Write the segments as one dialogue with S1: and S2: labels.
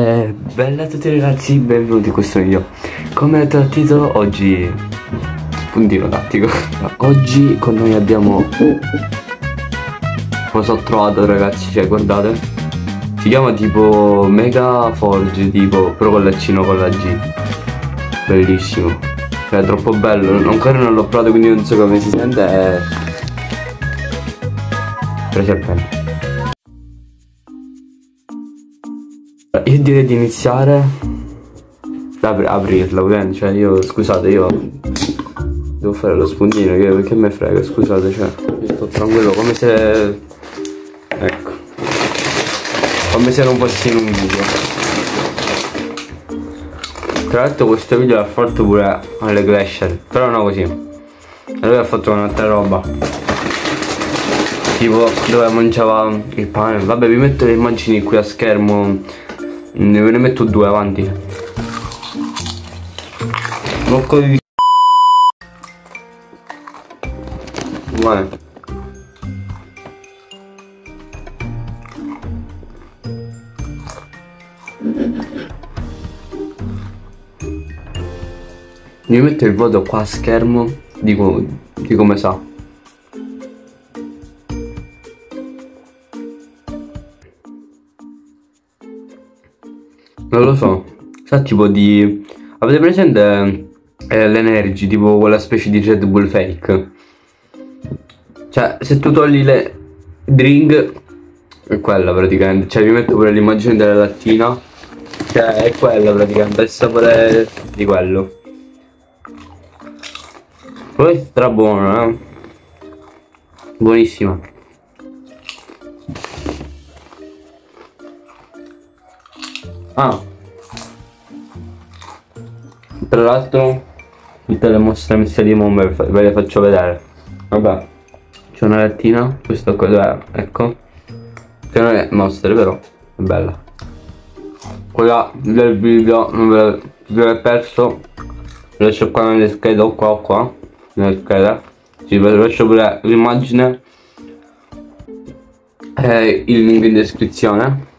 S1: Eh, bella a tutti ragazzi, benvenuti in questo video Come avete al titolo, oggi? Puntino tattico. Oggi con noi abbiamo Cosa ho trovato ragazzi, cioè guardate. Si chiama tipo Mega Forge Tipo, però con l'accino con la G. Bellissimo. Cioè è troppo bello, ancora non l'ho provato quindi non so come si sente è... Preso il penne Io direi di iniziare ad aprirla, ovviamente, cioè io, scusate, io devo fare lo spuntino, che, perché me frega, scusate, cioè, io sto tranquillo, come se, ecco, come se non fossi in un video. Tra l'altro questo video l'ha fatto pure alle Glacier, però no così, e lui ha fatto un'altra roba, tipo dove mangiava il pane, vabbè vi metto le immagini qui a schermo ne, ne metto due avanti. Blocco di... Vai. Mi metto il voto qua a schermo di, di come sa. Non lo so. Sa tipo di... Avete presente eh, l'energy, tipo quella specie di Red Bull fake? Cioè, se tu togli le drink, è quella praticamente. Cioè, vi metto pure l'immagine della lattina. Cioè, è quella praticamente, è il sapore di quello. Poi è stra buono, eh. Buonissima. Ah. Tra l'altro tutte le mostre messe di Mon ve le faccio vedere. Vabbè. C'è una lettina, questo qua, ecco. Che non è mostre però, è bella. Quella del video non ve l'ho perso. Lo lascio qua nelle schede o qua o qua. Nelle schede. Ci lascio pure l'immagine. E il link in descrizione.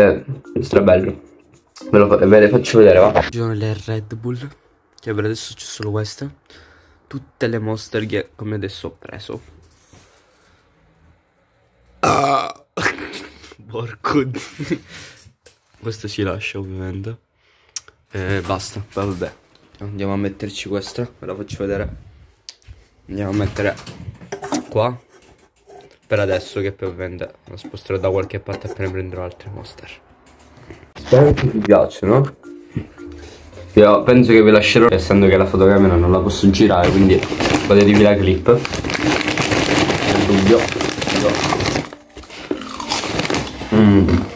S1: È strabello. Ve, lo, ve le faccio vedere va.
S2: Ci sono le Red Bull che per adesso c'è solo queste tutte le monster che come adesso ho preso. Ah. porco questo si lascia ovviamente. E basta poi vabbè. Andiamo a metterci questa ve la faccio vedere. Andiamo a mettere qua per adesso che poi ovviamente lo sposterò da qualche parte appena prenderò altre monster.
S1: Spero che vi piacciono io penso che vi lascerò essendo che la fotocamera non la posso girare quindi godetevi la clip. Nel dubbio. Mm.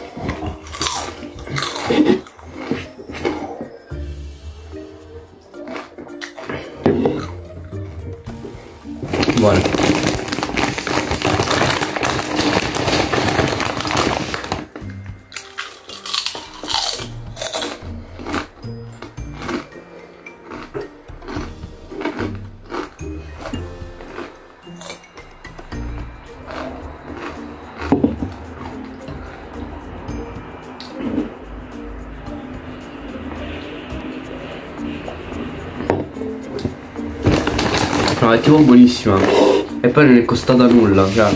S1: No, è tipo buonissima. E poi non è costata nulla, cioè.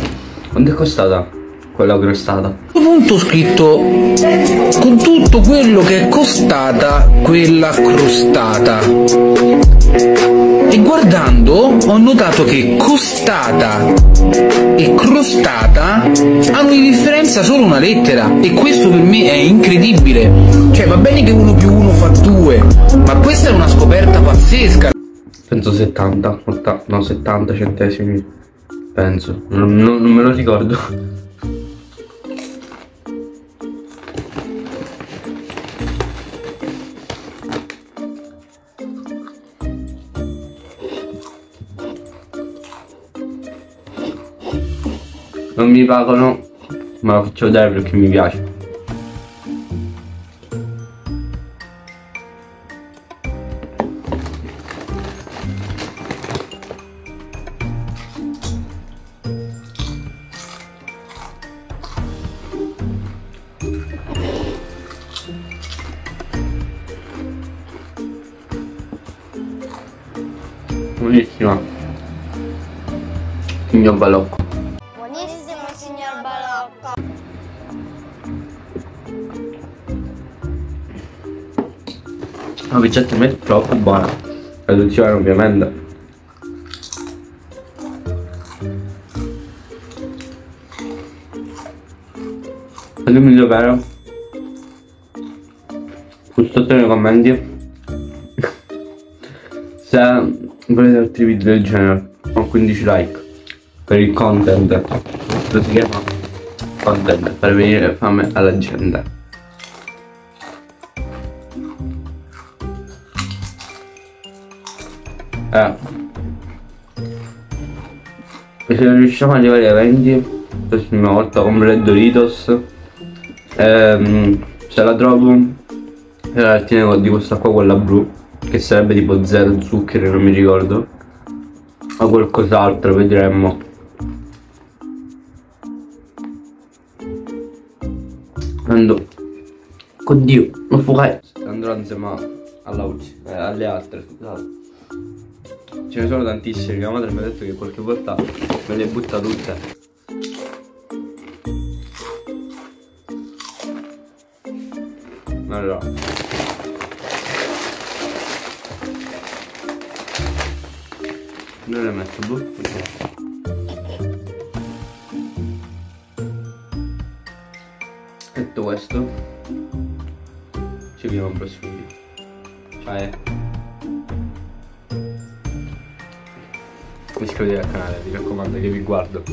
S1: Quanto è costata? Quella crostata.
S3: Punto scritto con tutto quello che è costata quella crostata. E guardando ho notato che costata e crostata hanno di differenza solo una lettera e questo per me è incredibile. Cioè va bene che uno più uno fa due, ma questa è una scoperta pazzesca
S1: penso 70, 80, no 70 centesimi, penso, non, non, non me lo ricordo. Non mi pagano, ma lo faccio vedere perché mi piace. Buonissima. Signor Balocco.
S4: Buonissimo signor Balocco.
S1: La ricetta è troppo buona. Traduzione ovviamente. Fatemi qui sotto nei commenti se volete altri video del genere con 15 like per il content. Lo si chiama content per venire fame alla gente. Eh. E se riusciamo ad arrivare ai 20 la prossima volta con Red Doritos ehm, se la trovo e la lattina di questa qua quella blu che sarebbe tipo zero zuccheri non mi ricordo. O qualcos'altro vedremo. Andò oddio ma fugai. Andrò insieme alla ultima eh, alle altre scusate. Ce ne sono tantissime mia madre mi ha detto che qualche volta me le butta tutte. Allora non le metto boh ok. detto questo? Ci vediamo al prossimo video. Ciao. Iscrivetevi al canale vi raccomando che vi guardo